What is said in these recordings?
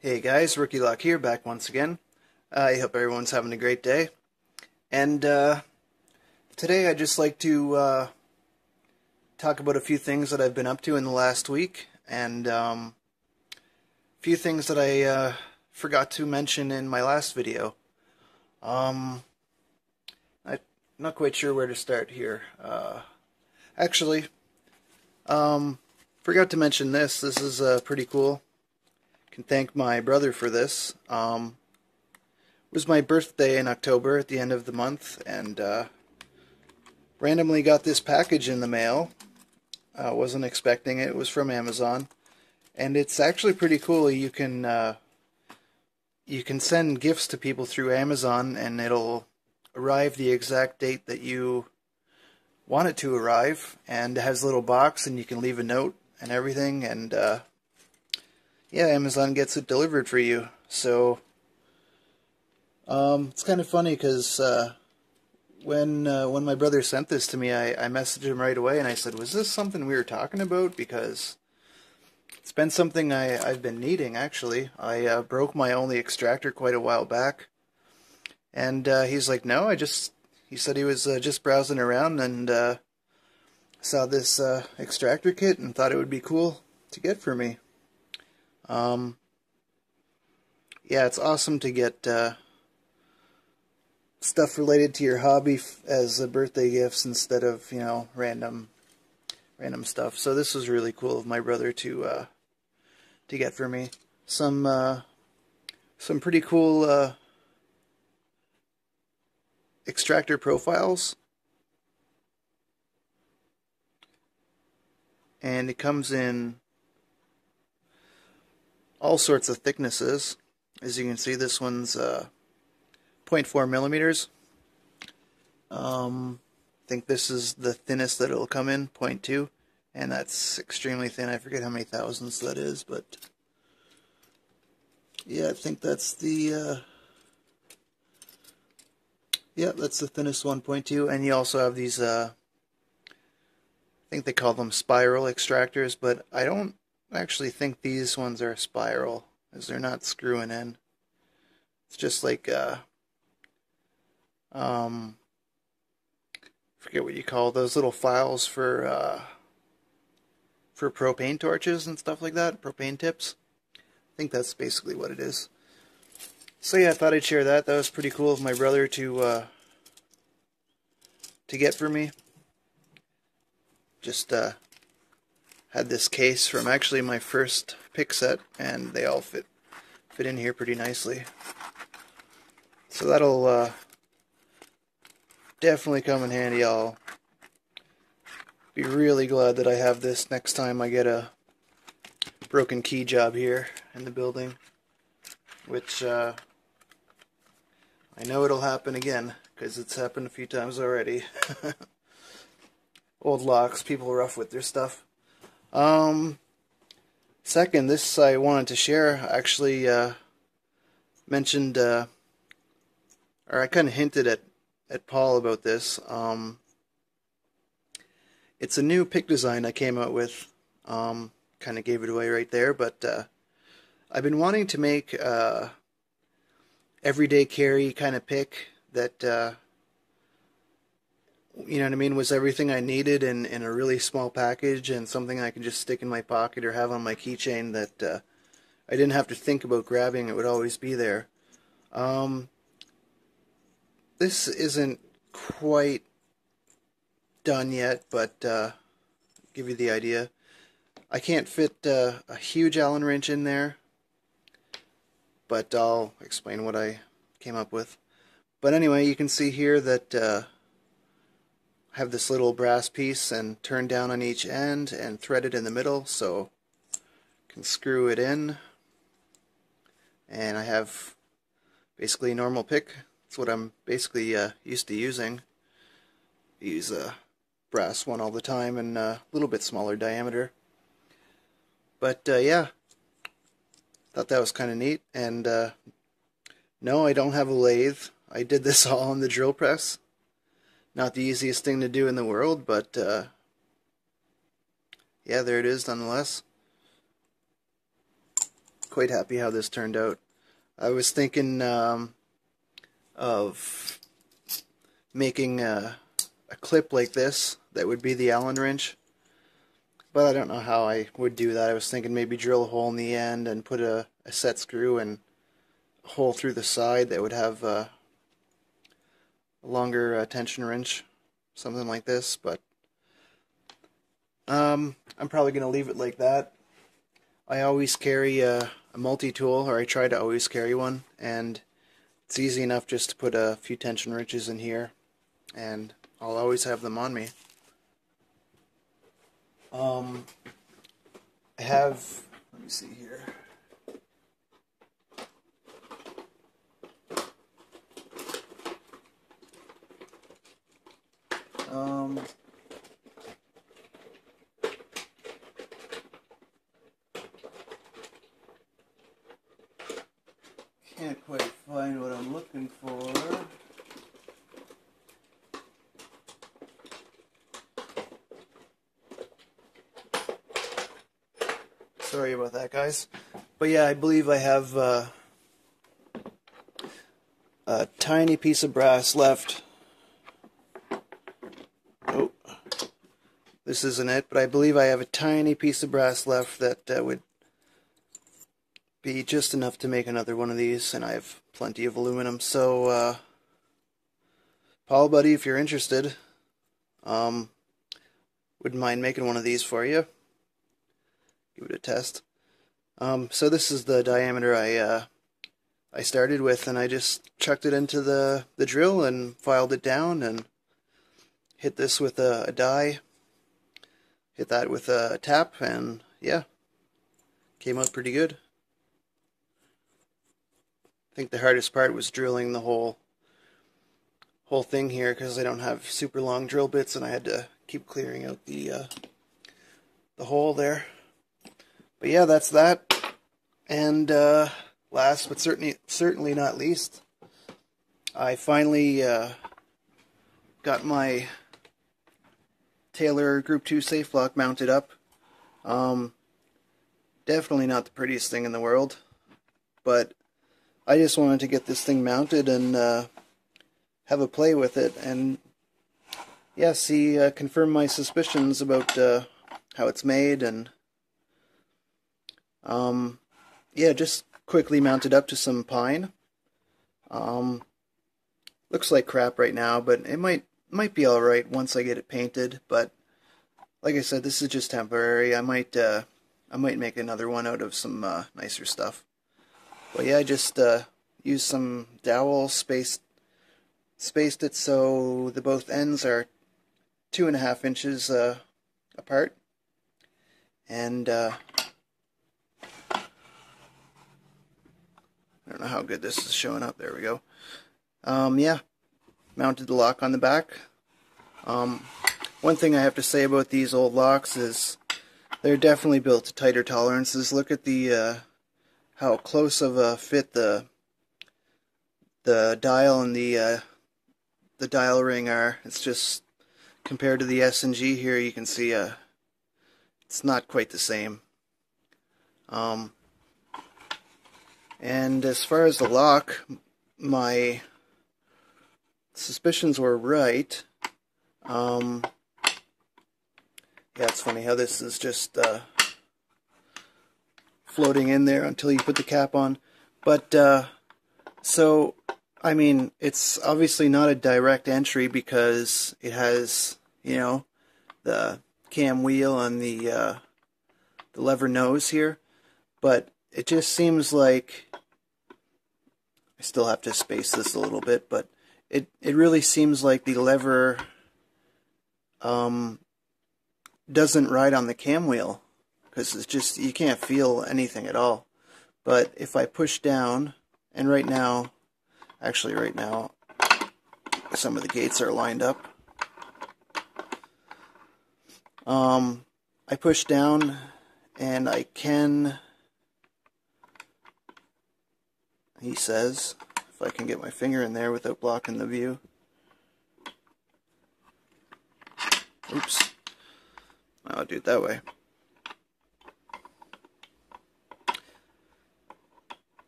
Hey guys, Rookie Lock here, back once again. I hope everyone's having a great day. And uh, today I'd just like to uh, talk about a few things that I've been up to in the last week, and um, a few things that I uh, forgot to mention in my last video. Um, I'm not quite sure where to start here. Uh, actually, um, forgot to mention this. This is uh, pretty cool can thank my brother for this. Um, it was my birthday in October at the end of the month, and uh, randomly got this package in the mail. I uh, wasn't expecting it. It was from Amazon, and it's actually pretty cool. You can uh, you can send gifts to people through Amazon, and it'll arrive the exact date that you want it to arrive, and it has a little box, and you can leave a note and everything, and uh, yeah, Amazon gets it delivered for you. So um, it's kind of funny because uh, when uh, when my brother sent this to me, I, I messaged him right away and I said, "Was this something we were talking about?" Because it's been something I I've been needing actually. I uh, broke my only extractor quite a while back, and uh, he's like, "No, I just." He said he was uh, just browsing around and uh, saw this extractor kit and thought it would be cool to get for me. Um, yeah, it's awesome to get uh, stuff related to your hobby as a birthday gifts instead of you know random random stuff. So this was really cool of my brother to uh, to get for me. Some uh, some pretty cool uh, extractor profiles. And it comes in all sorts of thicknesses. As you can see, this one's uh, 0.4 millimeters. Um, I think this is the thinnest that it'll come in, 0.2, and that's extremely thin. I forget how many thousandths that is, but yeah, I think that's the uh, yeah, that's the thinnest 1.2, and you also have these. Uh, I think they call them spiral extractors, but I don't I actually think these ones are a spiral, as they're not screwing in. It's just like, uh, um, forget what you call those little files for, uh, for propane torches and stuff like that, propane tips. I think that's basically what it is. So yeah, I thought I'd share that. That was pretty cool of my brother to, uh, to get for me. Just, uh, had this case from actually my first pick set, and they all fit fit in here pretty nicely. So that'll uh, definitely come in handy. I'll be really glad that I have this next time I get a broken key job here in the building, which uh, I know it'll happen again because it's happened a few times already. Old locks, people rough with their stuff. Um, second, this I wanted to share. Actually, uh, mentioned, uh, or I kind of hinted at at Paul about this. Um, it's a new pick design I came out with. Um, kind of gave it away right there, but uh, I've been wanting to make uh, everyday carry kind of pick that uh, you know what I mean, was everything I needed in, in a really small package and something I could just stick in my pocket or have on my keychain that uh, I didn't have to think about grabbing. It would always be there. Um, this isn't quite done yet, but uh, give you the idea. I can't fit uh, a huge Allen wrench in there, but I'll explain what I came up with. But anyway, you can see here that uh, have this little brass piece and turn down on each end and thread it in the middle so can screw it in. And I have basically a normal pick. That's what I'm basically uh, used to using. I use a brass one all the time and a little bit smaller diameter. But uh, yeah. Thought that was kind of neat and uh, no I don't have a lathe. I did this all on the drill press not the easiest thing to do in the world, but uh, yeah, there it is nonetheless. quite happy how this turned out. I was thinking um, of making a, a clip like this that would be the Allen wrench. But I don't know how I would do that. I was thinking maybe drill a hole in the end and put a, a set screw and hole through the side that would have uh, longer uh, tension wrench, something like this. But um, I'm probably going to leave it like that. I always carry a, a multi-tool, or I try to always carry one, and it's easy enough just to put a few tension wrenches in here, and I'll always have them on me. Um, I have, let me see here. Um, can't quite find what I'm looking for. Sorry about that, guys. But yeah, I believe I have uh, a tiny piece of brass left. This isn't it, but I believe I have a tiny piece of brass left that would be just enough to make another one of these, and I have plenty of aluminum. So, uh, Paul, buddy, if you're interested, um, wouldn't mind making one of these for you. Give it a test. Um, so this is the diameter I uh, I started with, and I just chucked it into the the drill and filed it down, and hit this with a, a die. Hit that with a tap, and yeah, came out pretty good. I think the hardest part was drilling the whole whole thing here because I don't have super long drill bits and I had to keep clearing out the uh, the hole there. But yeah, that's that. And uh, last but certainly certainly not least, I finally uh, got my Taylor Group 2 safe block mounted up. Um, definitely not the prettiest thing in the world, but I just wanted to get this thing mounted and uh, have a play with it and yeah, see, uh, confirm my suspicions about uh, how it's made and um, yeah, just quickly mounted up to some pine. Um, looks like crap right now, but it might might be all right once I get it painted. But like I said, this is just temporary. I might uh, I might make another one out of some uh, nicer stuff. But yeah, I just uh, used some dowel, spaced, spaced it so the both ends are two and a half inches uh, apart. And uh, I don't know how good this is showing up. There we go. Um, yeah, mounted the lock on the back. Um, one thing I have to say about these old locks is they're definitely built to tighter tolerances. Look at the uh, how close of a fit the the dial and the uh, the dial ring are. It's just compared to the S and G here, you can see uh, it's not quite the same. Um, and as far as the lock, my suspicions were right. Um, yeah, it's funny how this is just uh, floating in there until you put the cap on. But, uh, so, I mean, it's obviously not a direct entry because it has, you know, the cam wheel and the, uh, the lever nose here. But it just seems like, I still have to space this a little bit, but it, it really seems like the lever, um, doesn't ride on the cam wheel because it's just you can't feel anything at all. But if I push down, and right now, actually right now, some of the gates are lined up. Um, I push down, and I can. He says, if I can get my finger in there without blocking the view. Oops. I'll do it that way.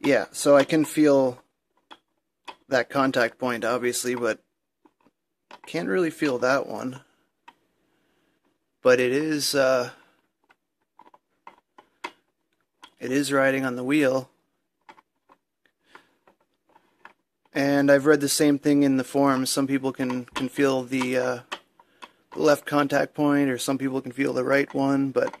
yeah, so I can feel that contact point, obviously, but can't really feel that one. But it is, uh, it is riding on the wheel. And I've read the same thing in the forums. Some people can, can feel the, uh, left contact point, or some people can feel the right one, but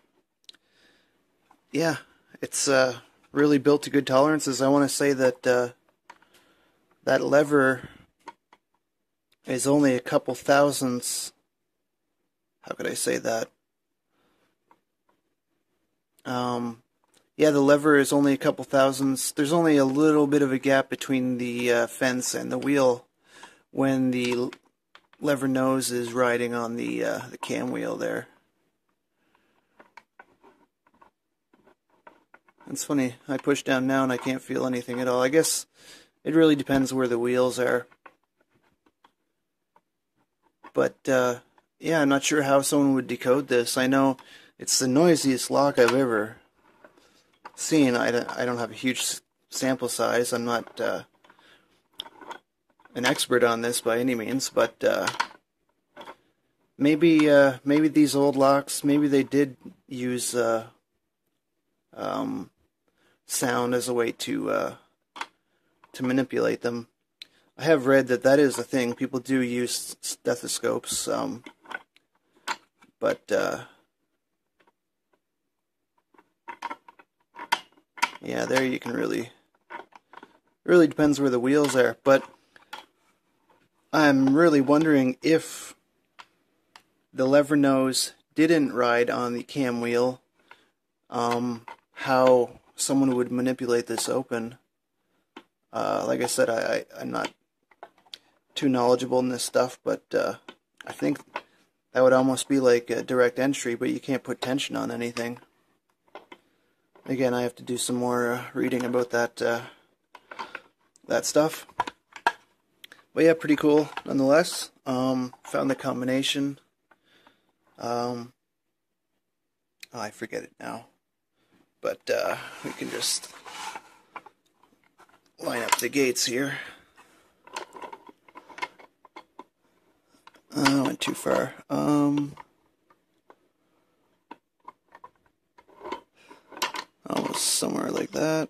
yeah, it's uh, really built to good tolerances. I want to say that uh, that lever is only a couple thousandths. How could I say that? Um, yeah, the lever is only a couple thousandths. There's only a little bit of a gap between the uh, fence and the wheel when the lever nose is riding on the uh, the cam wheel there. It's funny, I push down now and I can't feel anything at all. I guess it really depends where the wheels are. But, uh, yeah, I'm not sure how someone would decode this. I know it's the noisiest lock I've ever seen. I don't, I don't have a huge sample size. I'm not uh, an expert on this by any means, but uh, maybe uh, maybe these old locks, maybe they did use uh, um, sound as a way to uh, to manipulate them. I have read that that is a thing. People do use stethoscopes, um, but yeah, there you can really really depends where the wheels are. But I'm really wondering if the lever nose didn't ride on the cam wheel, um, how someone would manipulate this open. Uh, like I said, I, I, am not too knowledgeable in this stuff, but uh, I think that would almost be like a direct entry, but you can't put tension on anything. Again, I have to do some more uh, reading about that uh, that stuff. But yeah, pretty cool nonetheless. Um, found the combination. Um, oh, I forget it now. But uh, we can just line up the gates here. Uh, I went too far. Um, almost somewhere like that.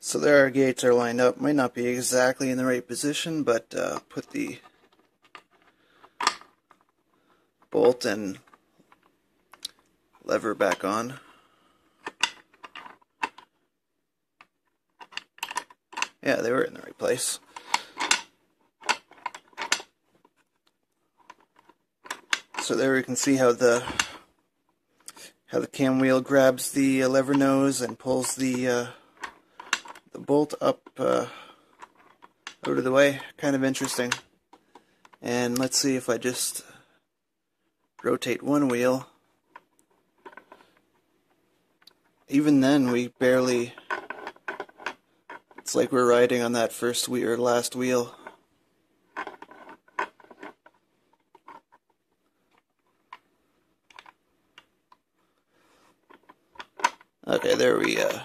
So there our gates are lined up. Might not be exactly in the right position, but uh, put the bolt and lever back on. Yeah, they were in the right place. So there we can see how the how the cam wheel grabs the lever nose and pulls the uh, the bolt up uh, out of the way. Kind of interesting. And let's see if I just rotate one wheel. Even then, we barely... It's like we're riding on that first wheel or last wheel. Okay, there we uh,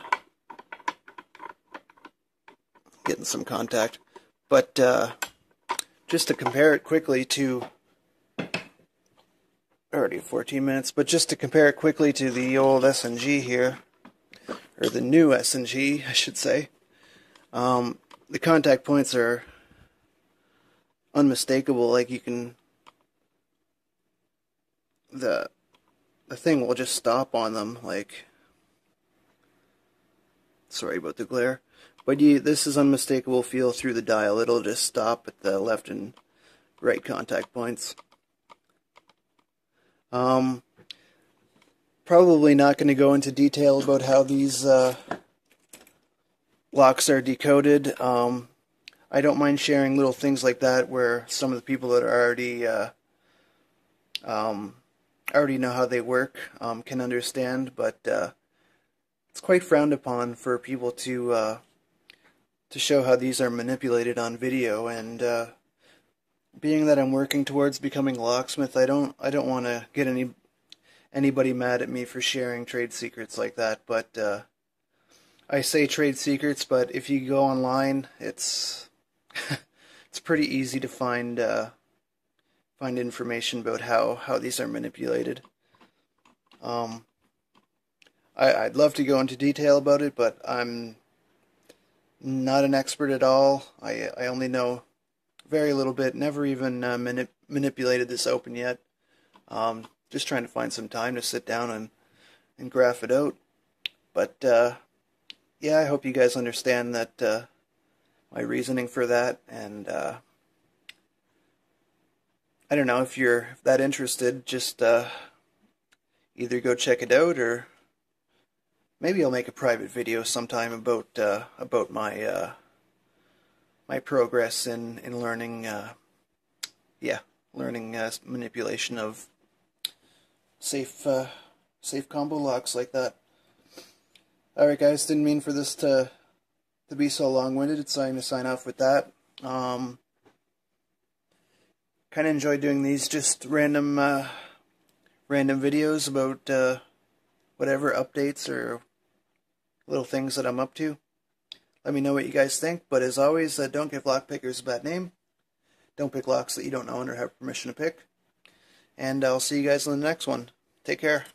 getting some contact. But uh, just to compare it quickly to already 14 minutes, but just to compare it quickly to the old S&G here, or the new S&G, I should say, um, the contact points are unmistakable. Like you can, the the thing will just stop on them. Like, sorry about the glare. But you, this is unmistakable feel through the dial. It'll just stop at the left and right contact points. Um, probably not going to go into detail about how these uh, locks are decoded. Um, I don't mind sharing little things like that where some of the people that are already uh, um, already know how they work um, can understand, but uh, it's quite frowned upon for people to uh, to show how these are manipulated on video and uh, being that I'm working towards becoming locksmith, I don't I don't want to get any anybody mad at me for sharing trade secrets like that. But uh, I say trade secrets, but if you go online, it's it's pretty easy to find uh, find information about how how these are manipulated. Um, I, I'd love to go into detail about it, but I'm not an expert at all. I I only know very little bit. Never even uh, manip- manipulated this open yet. Um, just trying to find some time to sit down and and graph it out. But uh, yeah, I hope you guys understand that uh, my reasoning for that, and uh, I don't know if you're that interested. Just uh, either go check it out or maybe I'll make a private video sometime about uh, about my uh, my progress in in learning, uh, yeah, learning uh, manipulation of safe uh, safe combo locks like that. All right, guys, didn't mean for this to to be so long-winded. It's time to sign off with that. Um, kind of enjoy doing these just random uh, random videos about whatever updates or little things that I'm up to. Let me know what you guys think. But as always, uh, don't give lock pickers a bad name. Don't pick locks that you don't own or have permission to pick. And I'll see you guys in the next one. Take care.